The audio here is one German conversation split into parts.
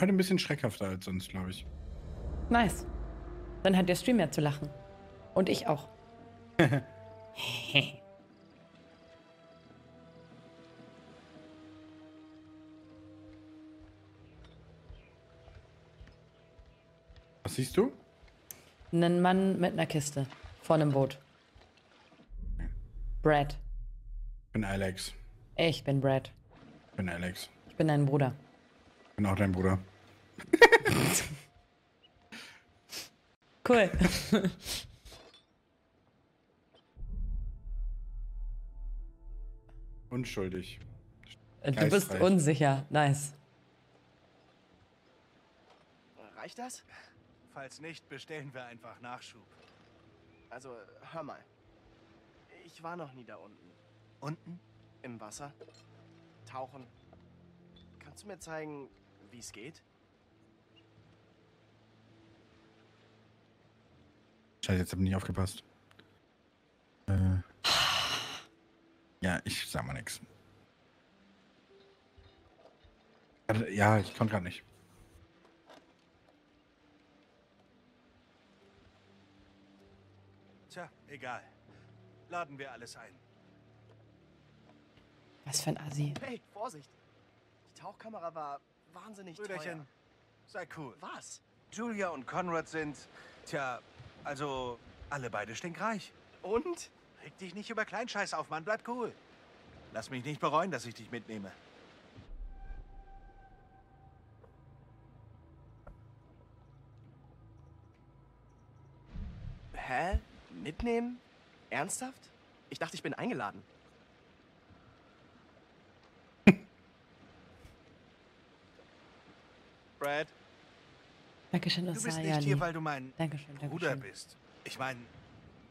heute ein bisschen schreckhafter als sonst, glaube ich. Nice. Dann hat der Stream ja zu lachen. Und ich auch. Was siehst du? Einen Mann mit einer Kiste. Vor einem Boot. Brad. Ich bin Alex. Ich bin Brad. Ich bin Alex. Ich bin dein Bruder. Ich bin auch dein Bruder. Cool. Unschuldig. du bist Geistreich. unsicher. Nice. Reicht das? Falls nicht, bestellen wir einfach Nachschub. Also, hör mal. Ich war noch nie da unten. Unten? Im Wasser. Tauchen. Kannst du mir zeigen, wie es geht? Scheiße, jetzt hab ich nicht aufgepasst. Äh. Ja, ich sag mal nix. Warte, Ja, ich konnte gerade nicht. Tja, egal. Laden wir alles ein. Was für ein Assi. Hey, Vorsicht! Die Tauchkamera war wahnsinnig Brüderchen, teuer. sei cool. Was? Julia und Conrad sind, tja, also alle beide stinkreich. Und? Reg dich nicht über Kleinscheiß auf, Mann, bleib cool. Lass mich nicht bereuen, dass ich dich mitnehme. Hä? Mitnehmen? Ernsthaft? Ich dachte, ich bin eingeladen. Brad, Dankeschön, du das bist war nicht hier, weil du mein Dankeschön, Bruder Dankeschön. bist. Ich meine,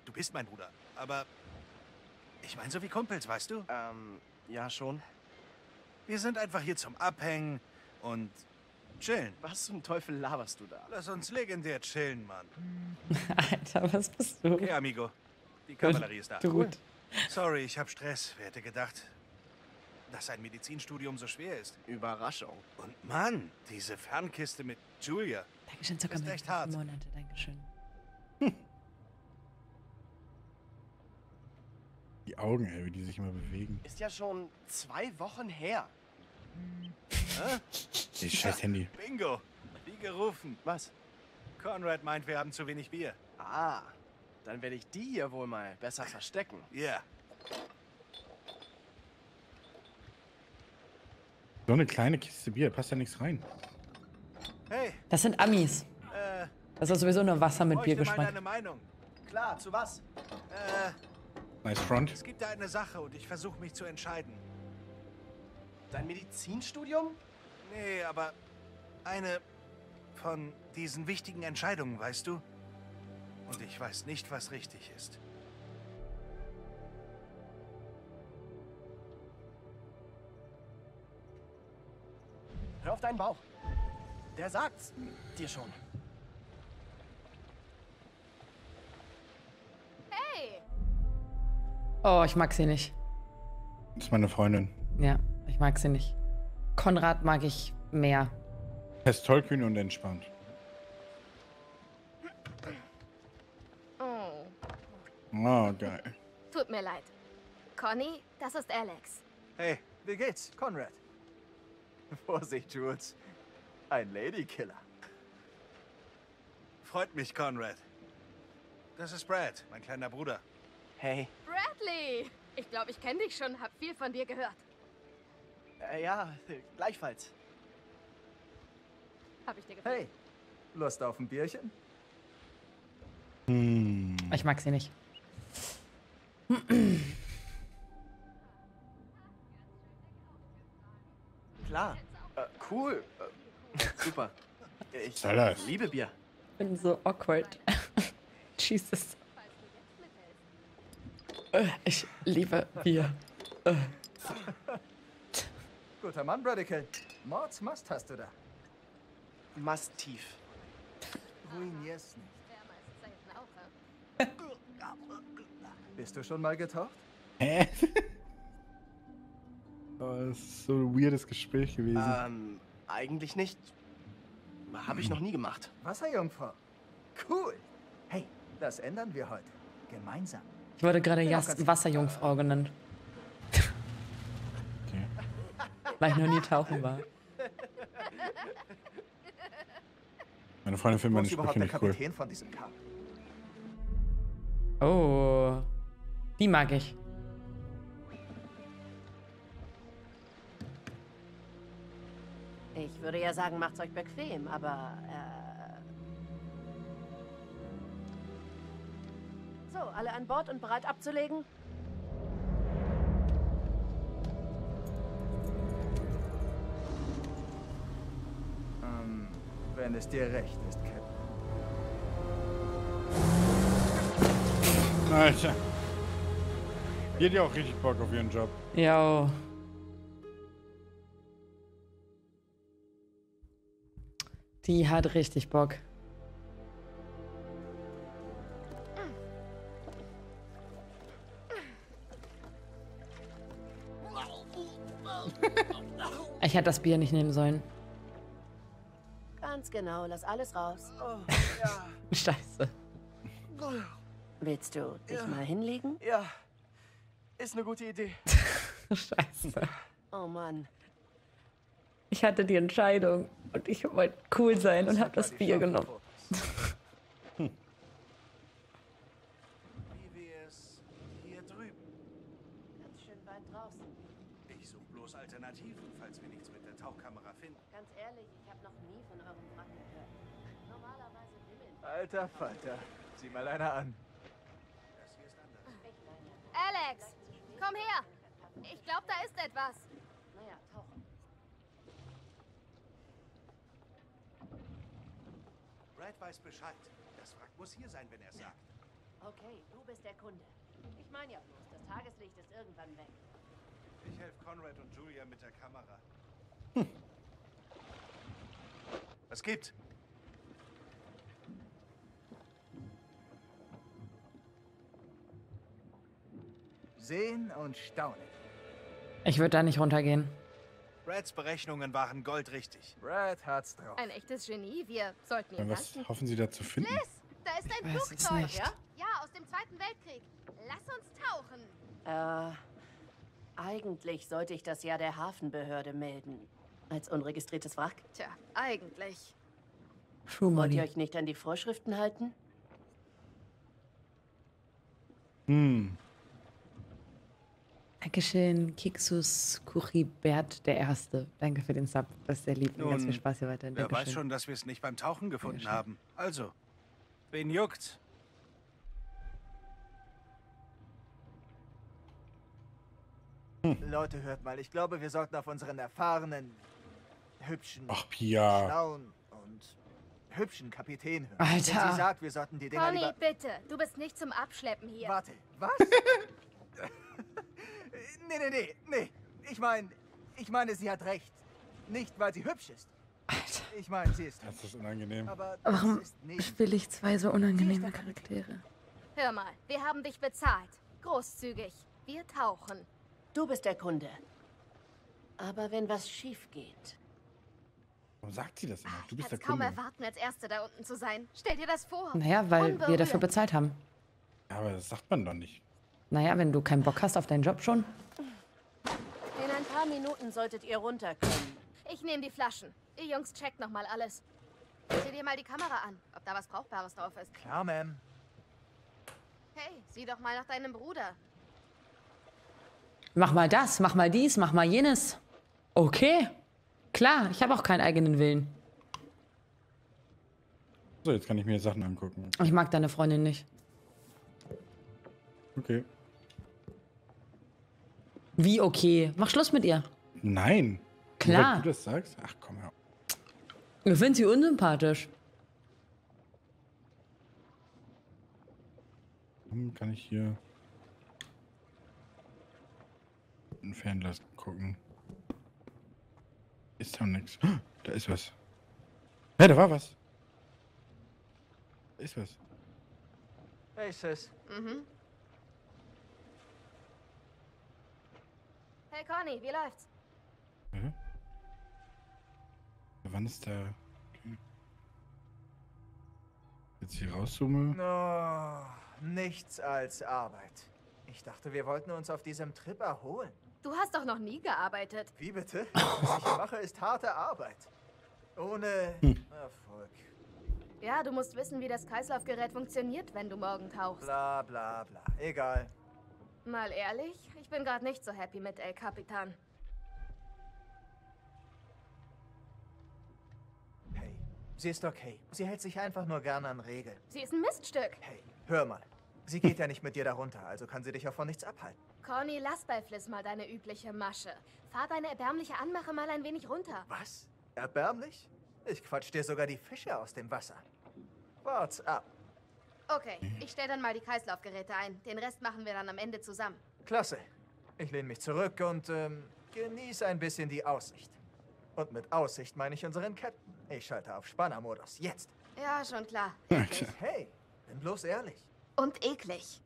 du bist mein Bruder, aber ich meine so wie Kumpels, weißt du? Ähm, ja schon. Wir sind einfach hier zum Abhängen und chillen. Was zum Teufel laberst du da? Lass uns legendär chillen, Mann. Alter, was bist du? Okay, amigo. Die Kavallerie ist da. Gut. Sorry, ich habe Stress. Wer hätte gedacht, dass ein Medizinstudium so schwer ist? Überraschung. Und Mann, diese Fernkiste mit Julia. Dankeschön, Ist Zuckermilch. echt für hart. Monate. Dankeschön. Die Augen, ey, wie die sich immer bewegen. Ist ja schon zwei Wochen her. Die scheiß Handy. Bingo. Wie gerufen. Was? Conrad meint, wir haben zu wenig Bier. Ah, dann werde ich die hier wohl mal besser verstecken. Ja. So eine kleine Kiste Bier, passt ja nichts rein. Das sind Amis. äh, Das ist sowieso nur Wasser mit Biergeschmack. deine Meinung. Klar, zu was? Äh, Nice Front. es gibt da eine Sache und ich versuche mich zu entscheiden. Dein Medizinstudium? Nee, aber eine von diesen wichtigen Entscheidungen, weißt du? Und ich weiß nicht, was richtig ist. Hör auf deinen Bauch. Der sagt's dir schon. Hey, Oh, ich mag sie nicht. Das ist meine Freundin. Ja, ich mag sie nicht. Konrad mag ich mehr. Er ist tollkühn und entspannt. oh, Oh, geil. tut mir leid. Conny, das ist Alex. Hey, wie geht's, Conrad? Vorsicht, Jules. Ein Ladykiller. Freut mich, Conrad. Das ist Brad, mein kleiner Bruder. Hey. Bradley! Ich glaube, ich kenne dich schon, hab viel von dir gehört. Äh, ja, gleichfalls. Hab ich dir gefallen? Hey, Lust auf ein Bierchen? Hm. Ich mag sie nicht. Klar. Äh, cool. Super. Ich soll das? liebe Bier. Ich bin so awkward. Jesus. Äh, Ich liebe Bier. Äh, Guter Mann, Bradical. Mords Mast hast du da. Mastief. Ruinier's nicht. Bist du schon mal getaucht? Hä? oh, das ist so ein weirdes Gespräch gewesen. Ähm, eigentlich nicht. Habe ich noch nie gemacht. Wasserjungfrau. Cool. Hey, das ändern wir heute. Gemeinsam. Ich wurde gerade Wasserjungfrau genannt, Okay. weil ich noch nie tauchen war. Meine Freundin findet meine Sprüche nicht cool. Oh. Die mag ich. Würde ja sagen, macht's euch bequem, aber äh... So, alle an Bord und bereit abzulegen? Ähm, wenn es dir recht ist, Captain. Alter. Die hat ja auch richtig Bock auf ihren Job. Ja. Die hat richtig Bock. Ich hätte das Bier nicht nehmen sollen. Ganz genau, lass alles raus. Oh, ja. Scheiße. Willst du dich mal hinlegen? Ja. Ist eine gute Idee. Scheiße. Oh Mann. Ich hatte die Entscheidung und ich wollte cool sein und habe das Bier genommen. Wie wär's hier drüben? Ganz schön weit draußen. Ich suche bloß Alternativen, falls wir nichts mit der Tauchkamera finden. Ganz ehrlich, ich habe noch nie von eurem Wrack gehört. Normalerweise wimmeln Alter Falter. Sieh mal einer an. Das hier ist anders. Alex, komm her. Ich glaube, da ist etwas. Naja, tauchen. Brad weiß Bescheid. Das Wrack muss hier sein, wenn er sagt. Okay, du bist der Kunde. Ich meine ja bloß, das Tageslicht ist irgendwann weg. Ich helfe Conrad und Julia mit der Kamera. Was gibt? Sehen und staunen. Ich würde da nicht runtergehen. Brads Berechnungen waren goldrichtig. Brad hat's drauf. Ein echtes Genie. Wir sollten ihn was danken. hoffen Sie da zu finden? Liz, da ist ein Flugzeug. Ja? ja, aus dem Zweiten Weltkrieg. Lass uns tauchen. Äh, eigentlich sollte ich das ja der Hafenbehörde melden. Als unregistriertes Wrack. Tja, eigentlich. True Wollt ihr euch nicht an die Vorschriften halten? Hm. Dankeschön, Kixus Kuchibert der Erste. Danke für den Sub. Das ist sehr lieb. und Ganz viel Nun, Spaß hier weiterhin. Wer weiß schon, dass wir es nicht beim Tauchen gefunden Dankeschön. haben. Also, wen juckt's? Leute, hört mal. Ich glaube, wir sollten auf unseren erfahrenen, hübschen, Ach, Pia. schlauen und hübschen Kapitän hören. Alter. Wenn sie sagt, wir sollten die Dinger Conny, lieber... bitte. Du bist nicht zum Abschleppen hier. Warte, was? nee, nee, nee, nee. Ich meine, ich meine, sie hat recht. Nicht, weil sie hübsch ist. Alter, Ich meine, sie ist... Das ist unangenehm. Aber das warum spiele ich zwei so unangenehme Charaktere? Hör mal, wir haben dich bezahlt. Großzügig. Wir tauchen. Du bist der Kunde. Aber wenn was schief geht, Warum sagt sie das immer? Du Ich bist der kann's kaum Kunde. erwarten, als Erste da unten zu sein. Stell dir das vor. Naja, weil wir Unberührt. dafür bezahlt haben. Ja, aber das sagt man doch nicht. Naja, wenn du keinen Bock hast auf deinen Job schon. in ein paar Minuten solltet ihr runter können. Ich nehme die Flaschen. Ihr Jungs checkt noch mal alles. Sieh dir mal die Kamera an, ob da was Brauchbares drauf ist. Klar, Ma'am. Hey, sieh doch mal nach deinem Bruder. Mach mal das, mach mal dies, mach mal jenes. Okay. Klar, ich habe auch keinen eigenen Willen. So, jetzt kann ich mir Sachen angucken. Ich mag deine Freundin nicht. Okay. Wie okay? Mach Schluss mit ihr. Nein. Klar. Weil du das sagst? Ach komm her. Ich finde sie unsympathisch. Hm, kann ich hier ein Fernglas gucken? Ist doch nichts. Da ist was. Ja, da war was. Da ist was. Hey, Sis. Mhm. Hey Conny, wie läuft's? Mhm. Wann ist da? jetzt hier rauszoome. Oh, nichts als Arbeit. Ich dachte, wir wollten uns auf diesem Trip erholen. Du hast doch noch nie gearbeitet. Wie bitte? Was ich mache, ist harte Arbeit. Ohne Erfolg. Ja, du musst wissen, wie das Kreislaufgerät funktioniert, wenn du morgen tauchst. Bla bla bla. Egal. Mal ehrlich, ich bin gerade nicht so happy mit El Capitan. Hey, sie ist okay. Sie hält sich einfach nur gerne an Regeln. Sie ist ein Miststück. Hey, hör mal. Sie geht ja nicht mit dir darunter, also kann sie dich auch von nichts abhalten. Conny, lass bei Fliss mal deine übliche Masche. Fahr deine erbärmliche Anmache mal ein wenig runter. Was? Erbärmlich? Ich quatsch dir sogar die Fische aus dem Wasser. Wart's ab. Okay, ich stell dann mal die Kreislaufgeräte ein. Den Rest machen wir dann am Ende zusammen. Klasse. Ich lehne mich zurück und ähm, genieße ein bisschen die Aussicht. Und mit Aussicht meine ich unseren Captain. Ich schalte auf Spannermodus. Jetzt. Ja, schon klar. Okay. Hey, bin bloß ehrlich. Und eklig.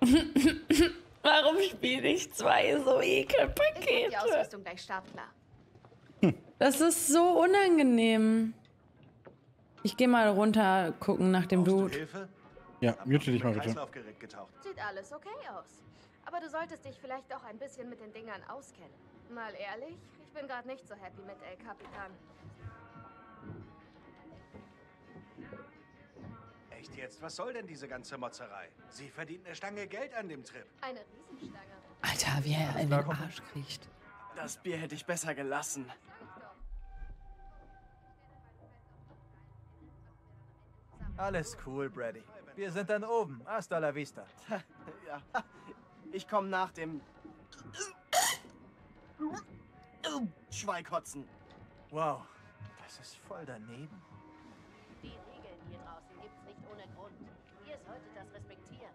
Warum spiele ich zwei so Ich mach die Ekelpakete? Ausrüstung gleich startklar. Das ist so unangenehm. Ich gehe mal runter gucken nach dem Brauchst du Dude. Hilfe? Ja, mute dich mal bitte. Sieht alles okay aus. Aber du solltest dich vielleicht auch ein bisschen mit den Dingern auskennen. Mal ehrlich, ich bin gerade nicht so happy mit El Capitan. Echt jetzt? Was soll denn diese ganze Motzerei? Sie verdient eine Stange Geld an dem Trip. Eine Riesenstange. Alter, wie er in den Arsch kriegt. Das Bier hätte ich besser gelassen. Alles cool, Brady. Wir sind dann oben. Hasta la vista. ja. Ich komme nach dem. Schweikotzen. Wow, das ist voll daneben. Die Regeln hier draußen gibt's nicht ohne Grund. Ihr solltet das respektieren.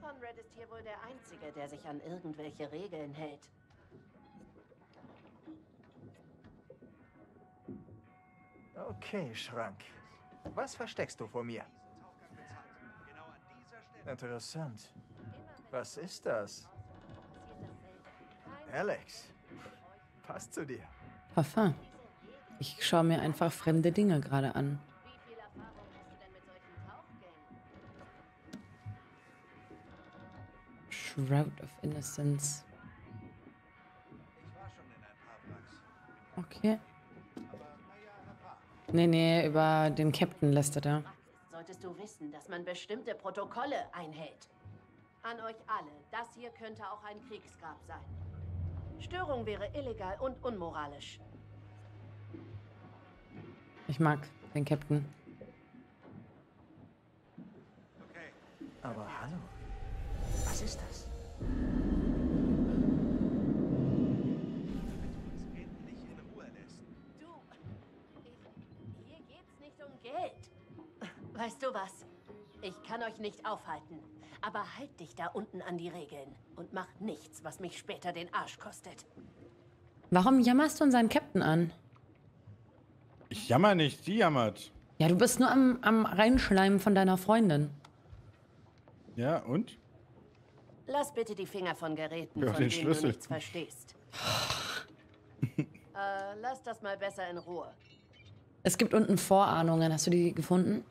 Conrad ist hier wohl der Einzige, der sich an irgendwelche Regeln hält. Okay, Schrank. Was versteckst du vor mir? Interessant. Was ist das? Alex. Passt zu dir. Parfum. Ich schaue mir einfach fremde Dinge gerade an. Shroud of Innocence. Okay. Nee, nee, über den Captain lästert er. Solltest du wissen, dass man bestimmte Protokolle einhält. An euch alle, das hier könnte auch ein Kriegsgrab sein. Störung wäre illegal und unmoralisch. Ich mag den Captain. Okay. Aber hallo. Was ist das? Weißt du was? Ich kann euch nicht aufhalten. Aber halt dich da unten an die Regeln und mach nichts, was mich später den Arsch kostet. Warum jammerst du unseren Captain an? Ich jammer nicht, sie jammert. Ja, du bist nur am, am Reinschleimen von deiner Freundin. Ja, und? Lass bitte die Finger von Geräten, Ja, von den denen Schlüssel. du nichts verstehst. äh, lass das mal besser in Ruhe. Es gibt unten Vorahnungen. Hast du die gefunden?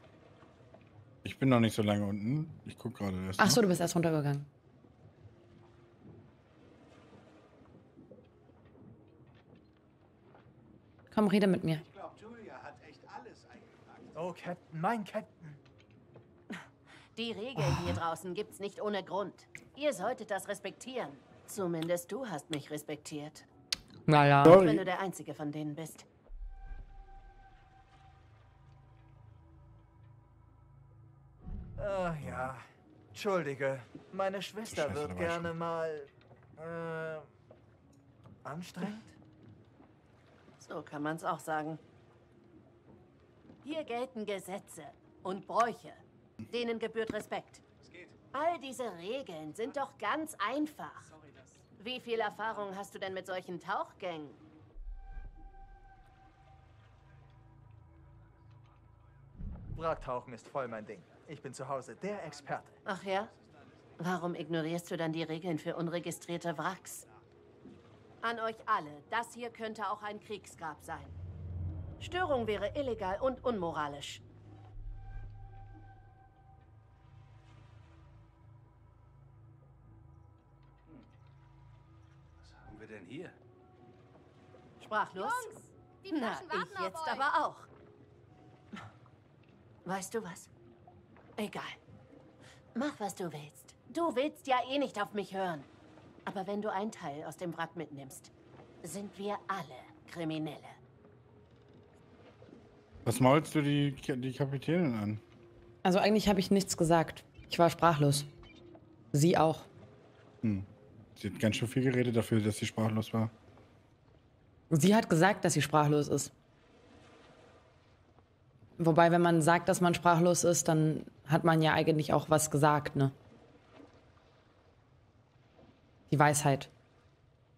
Ich bin noch nicht so lange unten. Ich guck gerade erst. Ach so, du bist erst runtergegangen. Komm, rede mit mir. Ich glaube, Julia hat echt alles eingepackt. Oh, Captain, mein Captain. Die Regeln hier draußen gibt's nicht ohne Grund. Ihr solltet das respektieren. Zumindest du hast mich respektiert. Naja. Wenn Sorry. du der Einzige von denen bist. Ah, ja. Entschuldige, meine Schwester Scheiße, wird gerne mal. Äh. anstrengend? So kann man's auch sagen. Hier gelten Gesetze und Bräuche. Denen gebührt Respekt. Es geht. All diese Regeln sind doch ganz einfach. Sorry, das. Wie viel Erfahrung hast du denn mit solchen Tauchgängen? Wracktauchen ist voll mein Ding. Ich bin zu Hause der Experte. Ach ja? Warum ignorierst du dann die Regeln für unregistrierte Wracks? An euch alle, das hier könnte auch ein Kriegsgrab sein. Störung wäre illegal und unmoralisch. Was haben wir denn hier? Sprachlos? Jungs, die Na, warten ich jetzt aber auch. Weißt du was? Egal. Mach, was du willst. Du willst ja eh nicht auf mich hören. Aber wenn du ein Teil aus dem Wrack mitnimmst, sind wir alle Kriminelle. Was maulst du die, die Kapitänin an? Also eigentlich habe ich nichts gesagt. Ich war sprachlos. Sie auch. Hm. Sie hat ganz schön viel geredet dafür, dass sie sprachlos war. Sie hat gesagt, dass sie sprachlos ist. Wobei, wenn man sagt, dass man sprachlos ist, dann hat man ja eigentlich auch was gesagt, ne? Die Weisheit.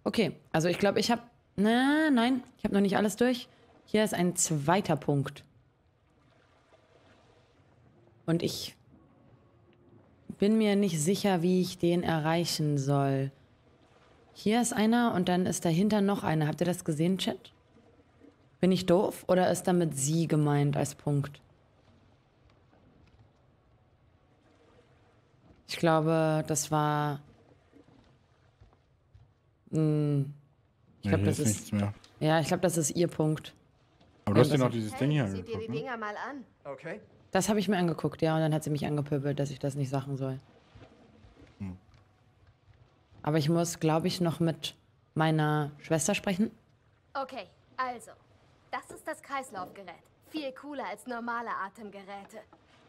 Okay, also ich glaube, ich habe. Na, nein, ich habe noch nicht alles durch. Hier ist ein zweiter Punkt. Und ich bin mir nicht sicher, wie ich den erreichen soll. Hier ist einer und dann ist dahinter noch einer. Habt ihr das gesehen, Chat? Bin ich doof oder ist damit sie gemeint als Punkt? Ich glaube, das war. Hm, ich Nee, glaube, hier das ist nichts mehr. Ja, ich glaube, das ist ihr Punkt. Aber du Ja, hast dir das- noch dieses Ding hier Hey, sieh dir die angeguckt, ne? Dinger mal an. Okay. Das habe ich mir angeguckt, ja, und dann hat sie mich angepöbelt, dass ich das nicht sagen soll. Hm. Aber ich muss, glaube ich, noch mit meiner Schwester sprechen. Okay, also. Das ist das Kreislaufgerät. Viel cooler als normale Atemgeräte.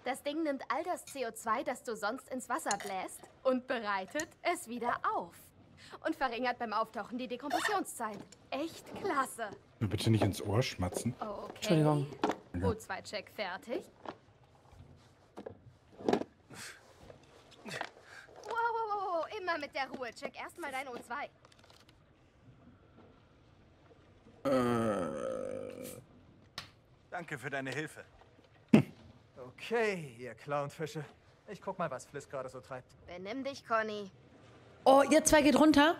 Das Ding nimmt all das CO2, das du sonst ins Wasser bläst, und bereitet es wieder auf. Und verringert beim Auftauchen die Dekompressionszeit. Echt klasse. Nur Bitte nicht ins Ohr schmatzen. Okay. Entschuldigung. O2-Check fertig. Wow, wow, wow, wow, immer mit der Ruhe. Check erstmal dein O2. Danke für deine Hilfe. Okay, ihr Clownfische. Ich guck mal, was Fliss gerade so treibt. Benimm dich, Conny. Oh, ihr zwei geht runter.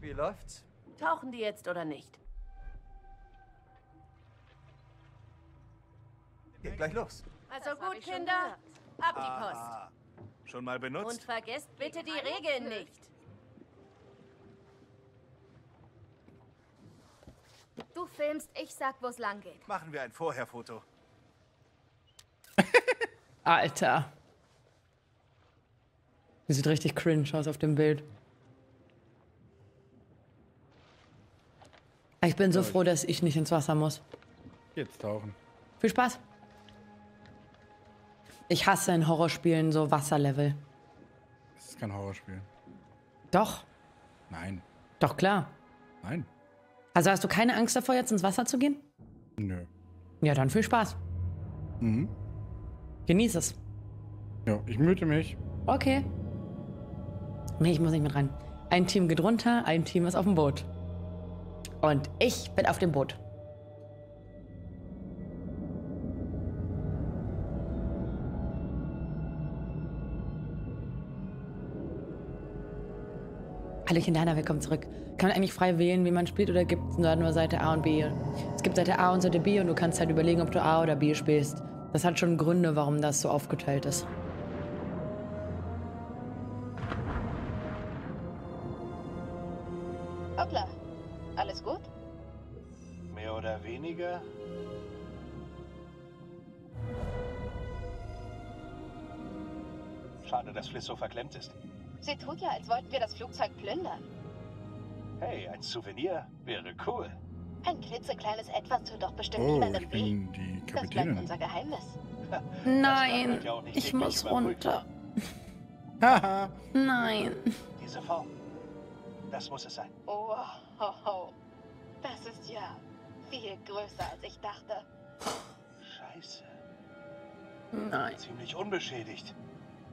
Wie läuft's? Tauchen die jetzt oder nicht? Geht gleich los. Also Das gut, Kinder. Ab die Post. Ah, schon mal Und benutzt? vergesst bitte die Regeln nicht. Du filmst, ich sag, wo's lang geht. Machen wir ein Vorherfoto. Alter. Die sieht richtig cringe aus auf dem Bild. Ich bin so froh, dass ich nicht ins Wasser muss. Jetzt tauchen. Viel Spaß. Ich hasse in Horrorspielen so Wasserlevel. Das ist kein Horrorspiel. Doch, Nein. doch klar. Nein. Also hast du keine Angst davor, jetzt ins Wasser zu gehen? Nö. Ja, dann viel Spaß. Mhm. Genieß es. Ja, ich müde mich. Okay. Nee, ich muss nicht mit rein. Ein Team geht runter, ein Team ist auf dem Boot. Und ich bin auf dem Boot. Hallöchen Dana, willkommen zurück. Kann man eigentlich frei wählen, wie man spielt, oder gibt es nur Seite A und B? Es gibt Seite A und Seite B und du kannst halt überlegen, ob du A oder B spielst. Das hat schon Gründe, warum das so aufgeteilt ist. Hoppla. Alles gut? Mehr oder weniger? Schade, dass Fliss so verklemmt ist. Sie tut ja, als wollten wir das Flugzeug plündern. Hey, ein Souvenir wäre cool. Ein klitzekleines Etwas tut doch bestimmt Oh, niemandem ich weh. bin die Das bleibt unser Geheimnis. Nein, ja ich muss runter. Haha. Nein. Diese Form. Das muss es sein. Oh, ho, ho. Das ist ja viel größer, als ich dachte. Scheiße. Nein. Ziemlich unbeschädigt.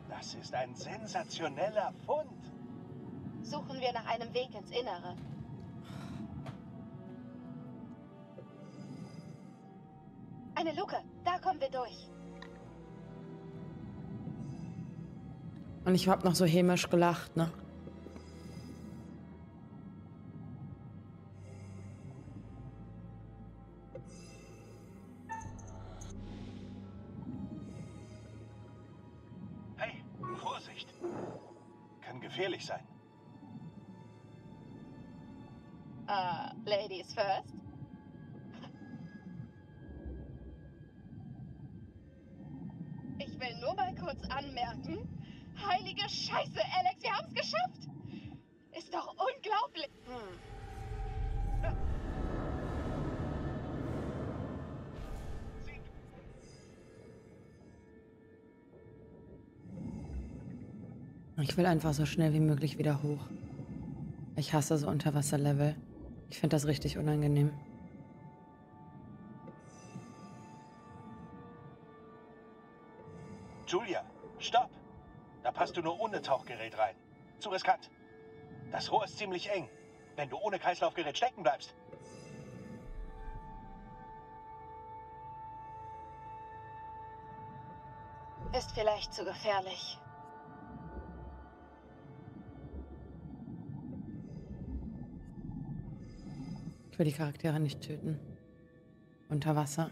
Das ist ein sensationeller Fund. Suchen wir nach einem Weg ins Innere. Eine Luke. Da kommen wir durch. Und ich hab noch so hämisch gelacht, ne? Ich will einfach so schnell wie möglich wieder hoch. Ich hasse so Unterwasserlevel. Ich finde das richtig unangenehm. Julia, stopp! Da passt du nur ohne Tauchgerät rein. Zu riskant. Das Rohr ist ziemlich eng. Wenn du ohne Kreislaufgerät stecken bleibst. Ist vielleicht zu gefährlich. Ich will die Charaktere nicht töten. Unter Wasser.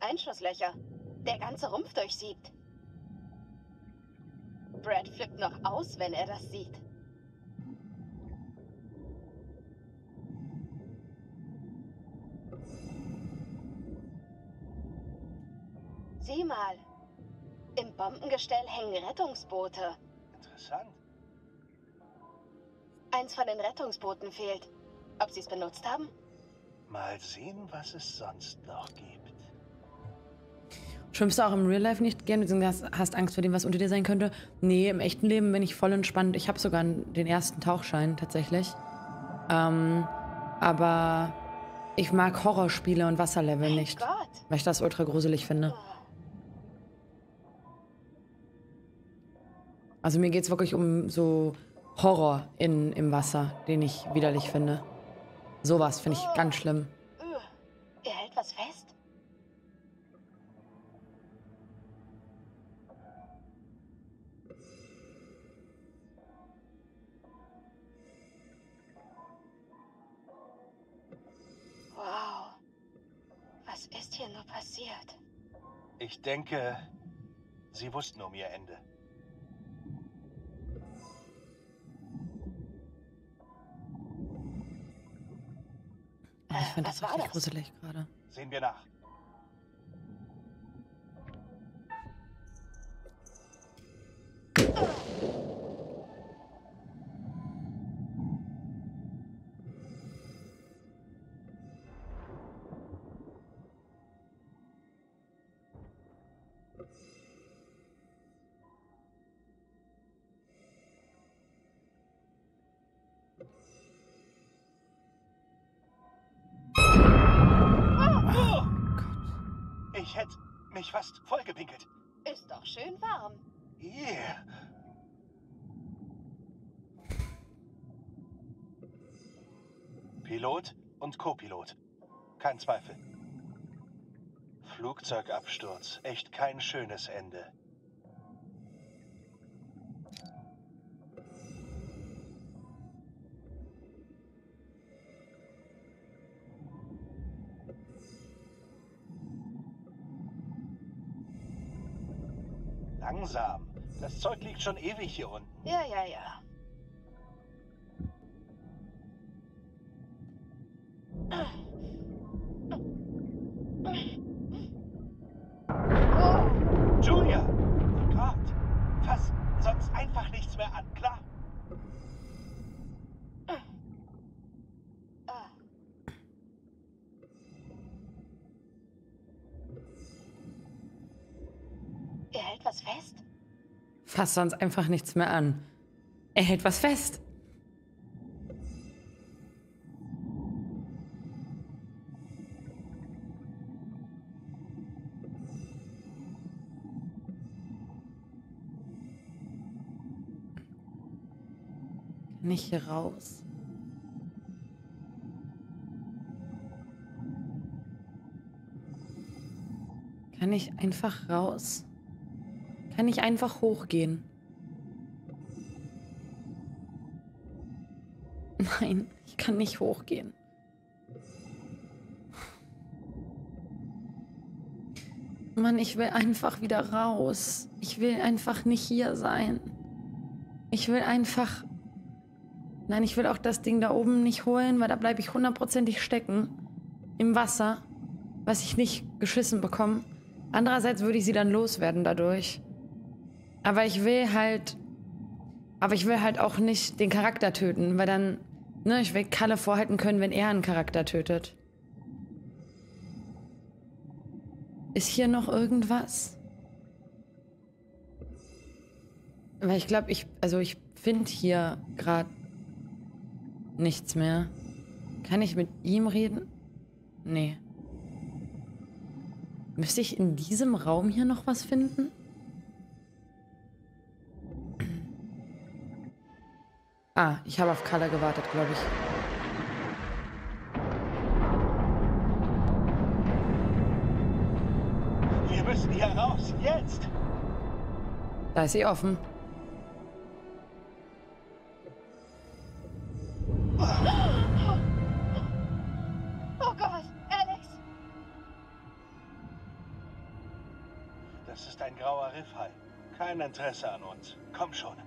Einschusslöcher. Der ganze Rumpf durchsiebt. Brad flippt noch aus, wenn er das sieht. Sieh mal. Im Bombengestell hängen Rettungsboote. Interessant. Eins von den Rettungsbooten fehlt. Ob sie es benutzt haben? Mal sehen, was es sonst noch gibt. Schwimmst du auch im Real Life nicht gern, beziehungsweise hast Angst vor dem, was unter dir sein könnte? Nee, im echten Leben bin ich voll entspannt. Ich habe sogar den ersten Tauchschein tatsächlich. Ähm, aber ich mag Horrorspiele und Wasserlevel nicht, Gott. weil ich das ultra gruselig finde. Also mir geht es wirklich um so Horror in, im Wasser, den ich widerlich finde. Sowas finde ich ganz schlimm. Er hält was fest. Wow. Was ist hier nur passiert? Ich denke, sie wussten um ihr Ende. Ich finde was das war richtig das? gruselig gerade. Sehen wir nach. Fast vollgepinkelt. Ist doch schön warm. Yeah. Pilot und Co-Pilot. Kein Zweifel. Flugzeugabsturz. Echt kein schönes Ende. Langsam. Das Zeug liegt schon ewig hier unten. Ja, ja, ja. Fass sonst einfach nichts mehr an. Er hält was fest. Nicht hier raus. Kann ich einfach raus? Kann ich einfach hochgehen? Nein, ich kann nicht hochgehen. Mann, ich will einfach wieder raus. Ich will einfach nicht hier sein. Ich will einfach. Nein, ich will auch das Ding da oben nicht holen, weil da bleibe ich hundertprozentig stecken. Im Wasser. Was ich nicht geschissen bekomme. Andererseits würde ich sie dann loswerden dadurch. Aber ich will halt. Aber ich will halt auch nicht den Charakter töten, weil dann. Ne, ich will Kalle vorhalten können, wenn er einen Charakter tötet. Ist hier noch irgendwas? Weil ich glaube, ich. Also ich finde hier gerade nichts mehr. Kann ich mit ihm reden? Nee. Müsste ich in diesem Raum hier noch was finden? Ah, ich habe auf Kalle gewartet, glaube ich. Wir müssen hier raus. Jetzt. Da ist sie offen. Oh Gott, Alex! Das ist ein grauer Riffhai. Kein Interesse an uns. Komm schon.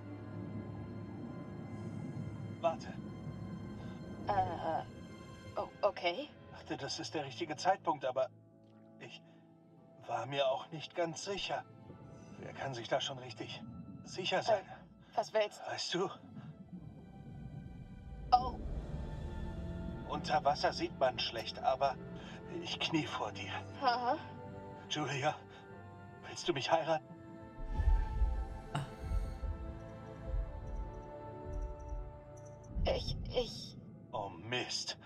Warte. Äh, oh, okay. dachte, das ist der richtige Zeitpunkt, aber ich war mir auch nicht ganz sicher. Wer kann sich da schon richtig sicher sein? Was willst Weißt du, Oh, unter Wasser sieht man schlecht, aber ich knie vor dir. haha. Julia, willst du mich heiraten? Mist.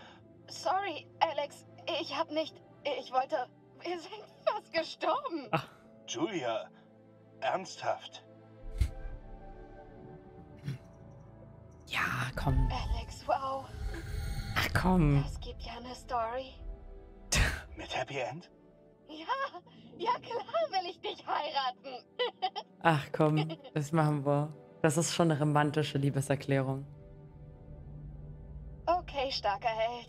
Sorry, Alex. Ich hab nicht. Ich wollte. Wir sind fast gestorben. Julia, ernsthaft. Ja, komm. Alex, wow. Ach komm. Es gibt ja eine Story. Mit Happy End? Ja, ja klar will ich dich heiraten. Ach komm, das machen wir. Das ist schon eine romantische Liebeserklärung. Okay, starker Held.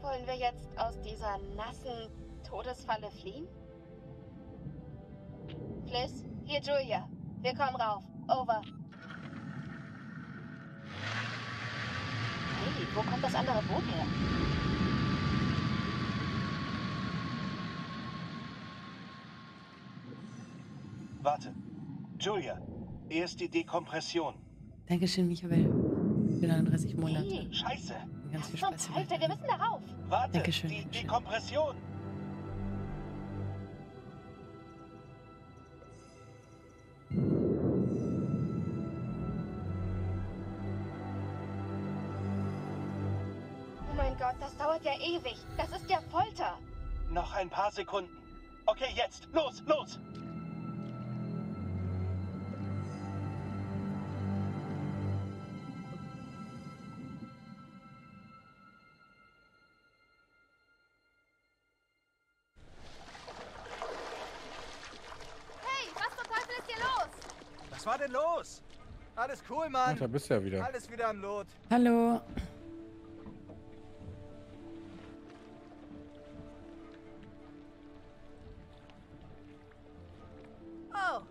Wollen wir jetzt aus dieser nassen Todesfalle fliehen? Fliss, hier Julia. Wir kommen rauf. Over. Hey, wo kommt das andere Boot her? Warte. Julia, erst die Dekompression. Dankeschön, Michael. Für 39 Monate. Hey, Scheiße. Ganz viel Spaß. Teufel, wir müssen darauf. Warte, Dankeschön, die Dankeschön. Dekompression. Oh mein Gott, das dauert ja ewig. Das ist ja Folter. Noch ein paar Sekunden. Okay, jetzt. Los, los. Alles cool, Ach, Mann. da bist du ja wieder. Alles wieder am Lot. Hallo. Oh,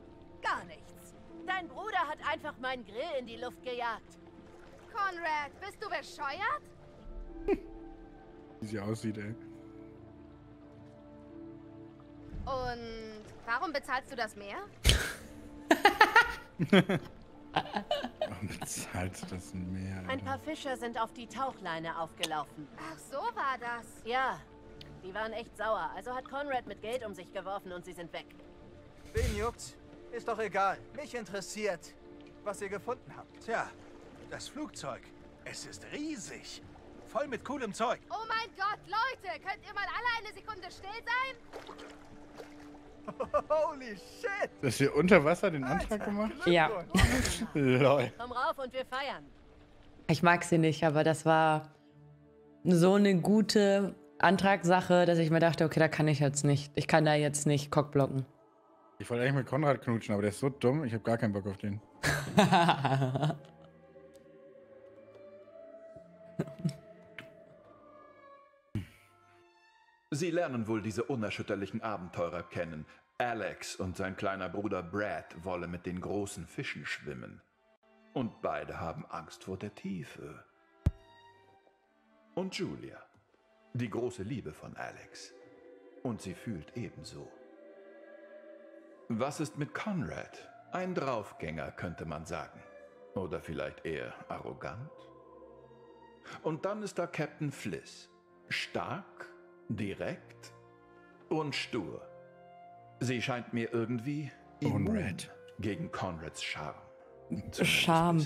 gar nichts. Dein Bruder hat einfach meinen Grill in die Luft gejagt. Conrad, bist du bescheuert? Wie sie aussieht, ey. Und warum bezahlst du das mehr? Warum bezahlt das mehr? Ein paar Fischer sind auf die Tauchleine aufgelaufen. Ach, so war das. Ja, die waren echt sauer. Also hat Conrad mit Geld um sich geworfen und sie sind weg. Wen juckt's? Ist doch egal. Mich interessiert, was ihr gefunden habt. Tja, das Flugzeug. Es ist riesig. Voll mit coolem Zeug. Oh mein Gott, Leute, könnt ihr mal alle eine Sekunde still sein? Holy shit! Dass wir unter Wasser den Antrag Alter, gemacht? Ja. Lol. Komm rauf und wir feiern. Ich mag sie nicht, aber das war so eine gute Antragssache, dass ich mir dachte, okay, da kann ich jetzt nicht. Ich kann da jetzt nicht cockblocken. Ich wollte eigentlich mit Konrad knutschen, aber der ist so dumm, ich habe gar keinen Bock auf den. Sie lernen wohl diese unerschütterlichen Abenteurer kennen. Alex und sein kleiner Bruder Brad wollen mit den großen Fischen schwimmen. Und beide haben Angst vor der Tiefe. Und Julia, die große Liebe von Alex. Und sie fühlt ebenso. Was ist mit Conrad? Ein Draufgänger, könnte man sagen. Oder vielleicht eher arrogant? Und dann ist da Captain Fliss. Stark, direkt und stur. Sie scheint mir irgendwie immun Conrad. gegen Conrads Charme. Charme.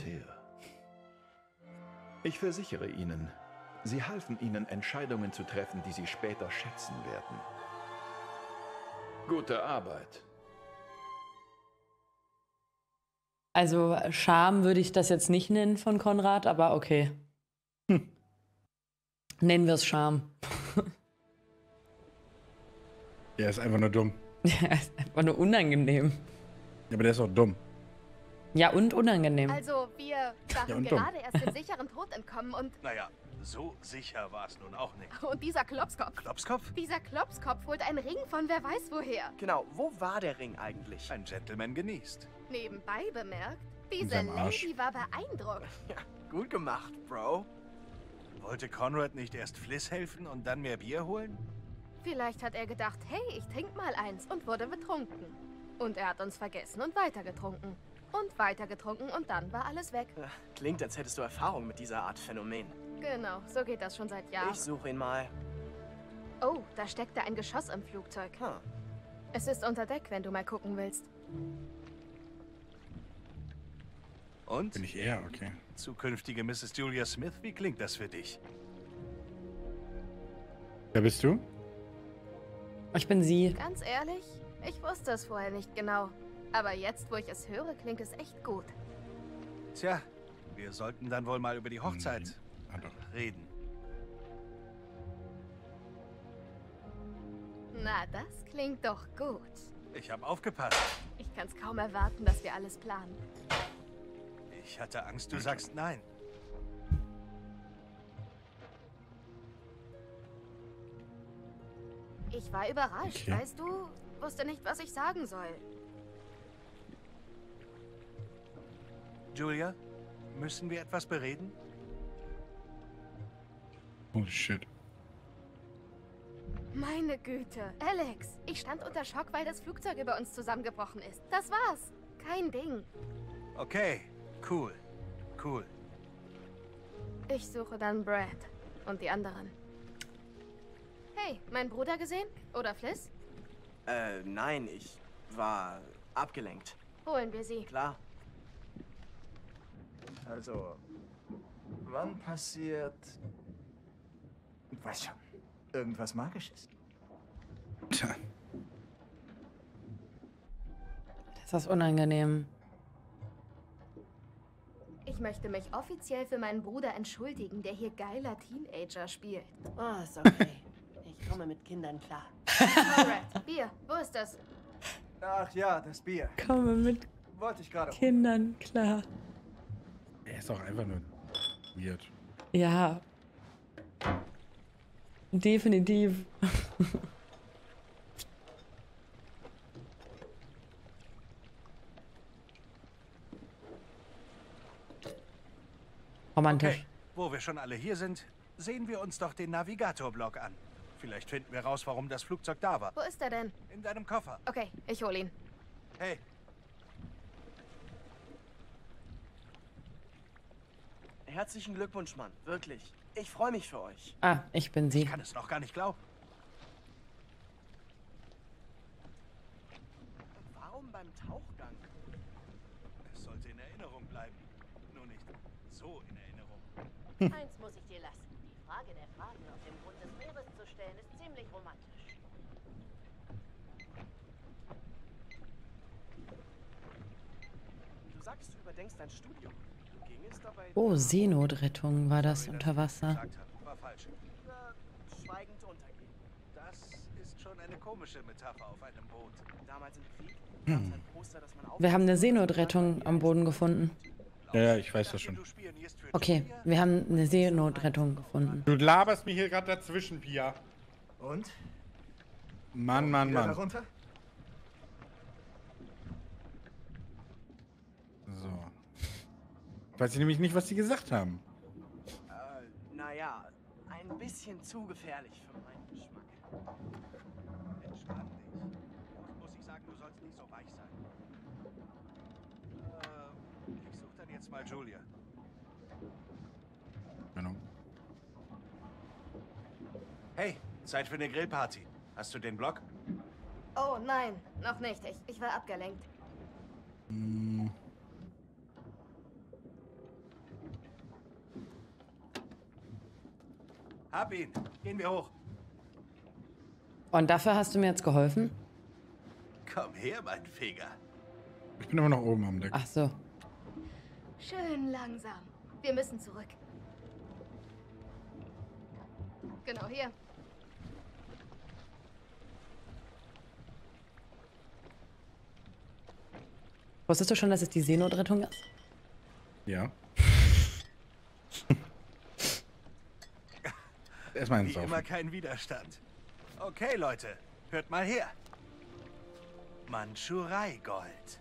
Ich versichere Ihnen, Sie halfen Ihnen Entscheidungen zu treffen, die Sie später schätzen werden. Gute Arbeit. Also Scham würde ich das jetzt nicht nennen von Konrad, aber okay. Hm. Nennen wir es Scham. Der ist einfach nur dumm. Ja, ist einfach nur unangenehm. Ja, aber der ist auch dumm. Ja, und unangenehm. Also, wir waren Ja, gerade erst dem sicheren Tod entkommen und, Naja, so sicher war es nun auch nicht. und dieser Klopskopf. Klopskopf? Dieser Klopskopf holt einen Ring von wer weiß woher. Genau, wo war der Ring eigentlich? Ein Gentleman genießt. Nebenbei bemerkt, diese. Lady war beeindruckt. Ja, gut gemacht, Bro. Wollte Conrad nicht erst Fliss helfen und dann mehr Bier holen? Vielleicht hat er gedacht, hey, ich trink mal eins und wurde betrunken. Und er hat uns vergessen und weitergetrunken. Und weitergetrunken und dann war alles weg. Ja, Klingt, als hättest du Erfahrung mit dieser Art Phänomen. Genau, so geht das schon seit Jahren. Ich suche ihn mal. Oh, da steckte ein Geschoss im Flugzeug. Hm. Es ist unter Deck, wenn du mal gucken willst. Und? Bin ich eher, okay. Zukünftige Mrs. Julia Smith, wie klingt das für dich? Wer bist du? Ich bin sie. Ganz ehrlich, ich wusste es vorher nicht genau. Aber jetzt, wo ich es höre, klingt es echt gut. Tja, wir sollten dann wohl mal über die Hochzeit Ah, doch. reden. Na, das klingt doch gut. Ich habe aufgepasst. Ich kann's kaum erwarten, dass wir alles planen. Ich hatte Angst, du sagst nein. Ich war überrascht, Okay. weißt du? Wusste nicht, was ich sagen soll. Julia, müssen wir etwas bereden? Holy shit. Meine Güte. Alex, ich stand unter Schock, weil das Flugzeug über uns zusammengebrochen ist. Das war's. Kein Ding. Okay, cool. Cool. Ich suche dann Brad und die anderen. Hey, mein Bruder gesehen? Oder Fliss? Äh, nein, ich war abgelenkt. Holen wir sie. Klar. Also, wann passiert... Weiß schon, irgendwas Magisches? Tja. Das ist unangenehm. Ich möchte mich offiziell für meinen Bruder entschuldigen, der hier geiler Teenager spielt. Oh, ist okay. Ich komme mit Kindern klar. Brad, Bier, wo ist das? Ach ja, das Bier. Komme mit Wollte ich gerade. Kindern, klar. Er ist doch einfach nur weird. Ja. Definitiv. Romantisch. Okay, wo wir schon alle hier sind, sehen wir uns doch den Navigator-Blog an. Vielleicht finden wir raus, warum das Flugzeug da war. Wo ist er denn? In deinem Koffer. Okay, ich hol ihn. Hey, Herzlichen Glückwunsch, Mann. Wirklich. Ich freue mich für euch. Ah, ich bin sie. ich kann es noch gar nicht glauben. Warum beim Tauchgang? Es sollte in Erinnerung bleiben. Nur nicht so in Erinnerung. Eins muss ich dir lassen. Die Frage der Fragen auf dem Grund des Meeres zu stellen, ist ziemlich romantisch. Du sagst, du überdenkst dein Studium. Ging es dabei... Oh, Seenotrettung war das Sorry, unter Wasser. schweigend untergehen? Das ist schon eine komische Metapher auf einem Boot. Damals im Krieg gab's ein Poster, das man Wir haben eine Seenotrettung am Boden gefunden. Ja, ja, ich weiß das schon. Okay, wir haben eine Seenotrettung gefunden. Du laberst mir hier gerade dazwischen, Pia. Und? Mann, Mann, Wieder Mann. darunter? Weiß ich nämlich nicht, was die gesagt haben. Äh, naja, ein bisschen zu gefährlich für meinen Geschmack. Entspann dich. Muss ich sagen, du sollst nicht so weich sein. Äh, ich suche dann jetzt mal Julia. Genau. Hey, Zeit für eine Grillparty. Hast du den Block? Oh nein, noch nicht. Ich, ich war abgelenkt. Hm, Hab ihn. Gehen wir hoch. Und dafür hast du mir jetzt geholfen? Komm her, mein Feger. ich bin immer noch oben am Deck. Ach so. Schön langsam. Wir müssen zurück. Genau hier. Wusstest du schon, dass es die Seenotrettung ist? Ja. Erstmal Wie immer kein Widerstand. Okay, Leute, hört mal her. Mandschurei-Gold.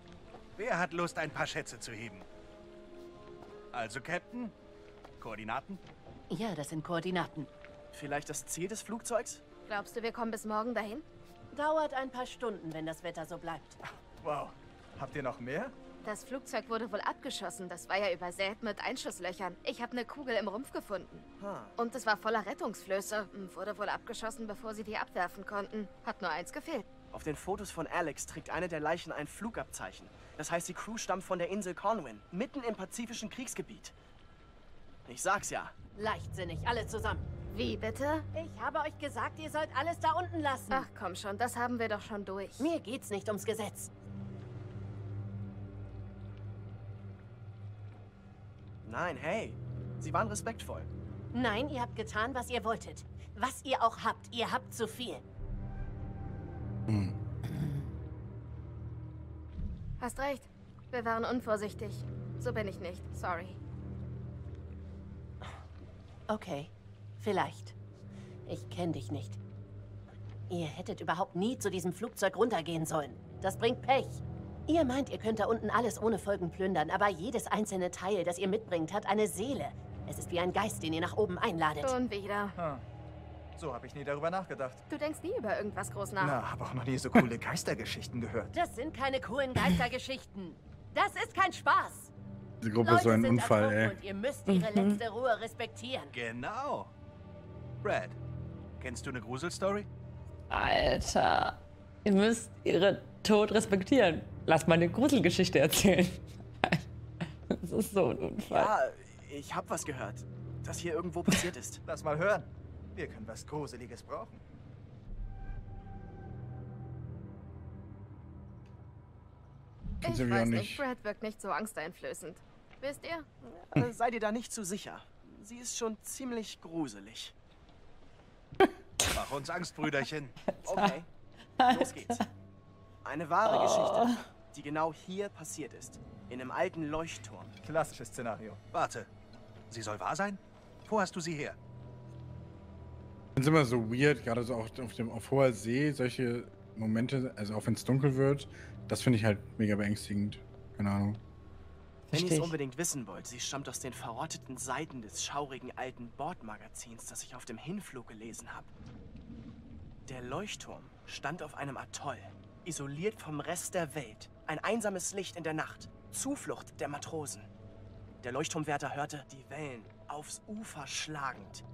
Wer hat Lust, ein paar Schätze zu heben? Also, Captain? Koordinaten? Ja, das sind Koordinaten. Vielleicht das Ziel des Flugzeugs? Glaubst du, wir kommen bis morgen dahin? Dauert ein paar Stunden, wenn das Wetter so bleibt. Wow. Habt ihr noch mehr? Das Flugzeug wurde wohl abgeschossen. Das war ja übersät mit Einschusslöchern. Ich habe eine Kugel im Rumpf gefunden. Und es war voller Rettungsflöße. Hm, Wurde wohl abgeschossen, bevor sie die abwerfen konnten. Hat nur eins gefehlt. Auf den Fotos von Alex trägt eine der Leichen ein Flugabzeichen. Das heißt, die Crew stammt von der Insel Cornwall, mitten im pazifischen Kriegsgebiet. Ich sag's ja. Leichtsinnig, alle zusammen. Wie bitte? Ich habe euch gesagt, ihr sollt alles da unten lassen. Ach komm schon, das haben wir doch schon durch. Mir geht's nicht ums Gesetz. Nein, hey. Sie waren respektvoll. Nein, ihr habt getan, was ihr wolltet. Was ihr auch habt, ihr habt zu viel. Hast recht. Wir waren unvorsichtig. So bin ich nicht. Sorry. Okay, vielleicht. Ich kenne dich nicht. Ihr hättet überhaupt nie zu diesem Flugzeug runtergehen sollen. Das bringt Pech. Ihr meint, ihr könnt da unten alles ohne Folgen plündern, aber jedes einzelne Teil, das ihr mitbringt, hat eine Seele. Es ist wie ein Geist, den ihr nach oben einladet. Schon wieder. Hm. So habe ich nie darüber nachgedacht. Du denkst nie über irgendwas groß nach. Na, habe auch noch nie so coole Geistergeschichten gehört. Das sind keine coolen Geistergeschichten. Das ist kein Spaß. Diese Gruppe Leute ist so ein Unfall, ey. und ihr müsst ihre letzte Ruhe respektieren. Genau. Brad, kennst du eine Gruselstory? Alter. Ihr müsst ihre Tod respektieren. Lass mal eine Gruselgeschichte erzählen. Das ist so ein Unfall. Ja, ich hab was gehört, das hier irgendwo passiert ist. Lass mal hören. Wir können was Gruseliges brauchen. Ich du mich auch weiß nicht, nicht. Brad wirkt nicht so angsteinflößend. Wisst ihr? Äh, Sei dir da nicht zu sicher. Sie ist schon ziemlich gruselig. Mach uns Angst, Brüderchen. Okay, los geht's. Eine wahre Geschichte, die genau hier passiert ist. In einem alten Leuchtturm. Klassisches Szenario. Warte. Sie soll wahr sein? Wo hast du sie her? Ich finde immer so weird, gerade so auch auf, dem, auf hoher See, solche Momente, also auch wenn es dunkel wird, das finde ich halt mega beängstigend. Keine Ahnung. Wenn ihr es unbedingt wissen wollt, sie stammt aus den verrotteten Seiten des schaurigen alten Bordmagazins, das ich auf dem Hinflug gelesen habe. Der Leuchtturm stand auf einem Atoll, isoliert vom Rest der Welt. Ein einsames Licht in der Nacht, Zuflucht der Matrosen. Der Leuchtturmwärter hörte die Wellen aufs Ufer schlagend.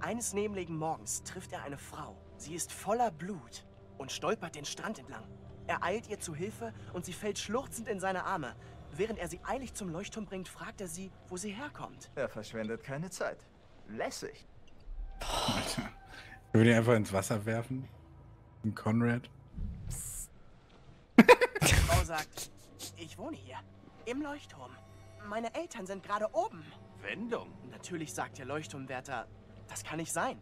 Eines nebligen Morgens trifft er eine Frau. Sie ist voller Blut und stolpert den Strand entlang. Er eilt ihr zu Hilfe und sie fällt schluchzend in seine Arme. Während er sie eilig zum Leuchtturm bringt, fragt er sie, wo sie herkommt. Er verschwendet keine Zeit. Lässig. Alter. Ich würde ihn einfach ins Wasser werfen. Ein Conrad. Die Frau sagt, ich wohne hier, im Leuchtturm. Meine Eltern sind gerade oben. Wendung. Natürlich sagt der Leuchtturmwärter, das kann nicht sein.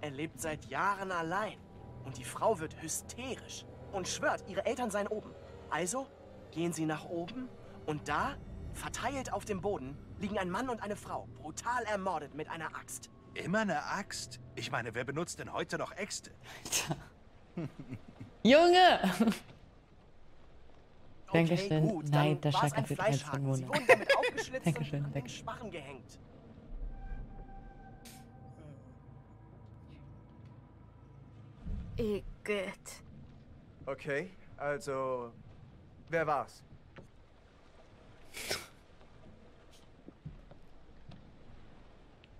Er lebt seit Jahren allein. Und die Frau wird hysterisch und schwört, ihre Eltern seien oben. Also gehen sie nach oben und da, verteilt auf dem Boden, liegen ein Mann und eine Frau, brutal ermordet mit einer Axt. Immer eine Axt? Ich meine, wer benutzt denn heute noch Äxte? Junge! Dankeschön. gut, Nein, dann der war's Schaka ein für Fleischhaken. 13 Sie Monate. wurden damit aufgeschlitzt Dankeschön, gehängt. Igitt. Okay, also, wer war's?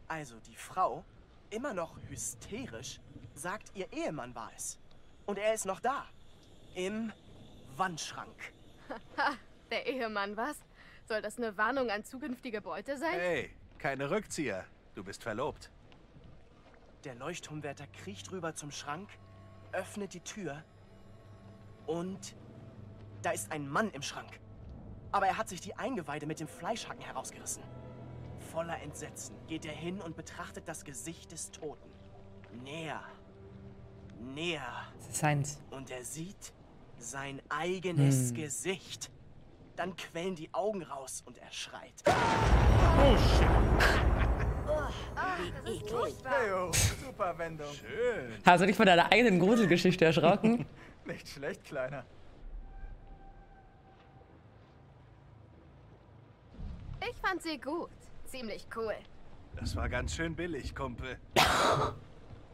Also die Frau, immer noch hysterisch, sagt, ihr Ehemann war es. Und er ist noch da. Im Wandschrank. Ha, der Ehemann, was? Soll das eine Warnung an zukünftige Beute sein? Hey, keine Rückzieher. Du bist verlobt. Der Leuchtturmwärter kriecht rüber zum Schrank, öffnet die Tür und da ist ein Mann im Schrank. Aber er hat sich die Eingeweide mit dem Fleischhacken herausgerissen. Voller Entsetzen geht er hin und betrachtet das Gesicht des Toten. Näher. Näher. Das ist. Und er sieht sein eigenes Hm. Gesicht. Dann quellen die Augen raus und er schreit. Oh shit. Ah, das ist. Heyo, super Wendung. Schön. Hast du dich von deiner eigenen Gruselgeschichte erschrocken? Nicht schlecht, Kleiner. Ich fand sie gut. Ziemlich cool. Das war ganz schön billig, Kumpel.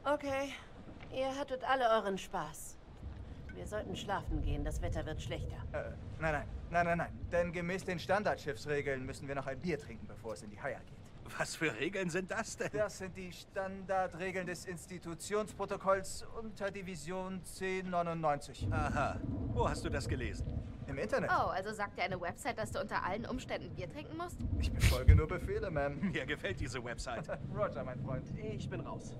Okay, ihr hattet alle euren Spaß. Wir sollten schlafen gehen, das Wetter wird schlechter. Äh, nein, nein, nein, nein, nein. Denn gemäß den Standardschiffsregeln müssen wir noch ein Bier trinken, bevor es in die Haia geht. Was für Regeln sind das denn? Das sind die Standardregeln des Institutionsprotokolls unter Division 1099. Aha. Wo hast du das gelesen? Im Internet. Oh, also sagt dir eine Website, dass du unter allen Umständen Bier trinken musst? Ich befolge nur Befehle, Ma'am. Mir gefällt diese Website. Roger, mein Freund. Ich bin raus.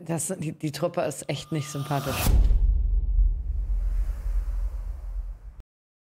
Das, die, die Truppe ist echt nicht sympathisch.